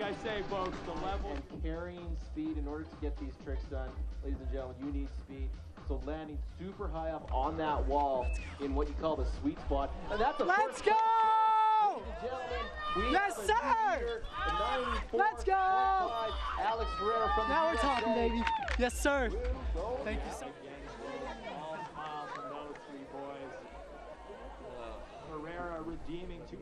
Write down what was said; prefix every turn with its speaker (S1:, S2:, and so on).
S1: like I say, folks, the level and carrying speed in order to get these tricks done. Ladies and gentlemen, you need speed. So landing super high up on that wall in what you call the sweet spot. And that's a
S2: Let's go!
S1: Gentlemen,
S2: Yes, sir! Let's go!
S1: Alex Ferreira from
S2: Now we're
S1: USA.
S2: talking, baby. Yes, sir. Thank you so
S1: much. smiles. Ferreira redeeming two.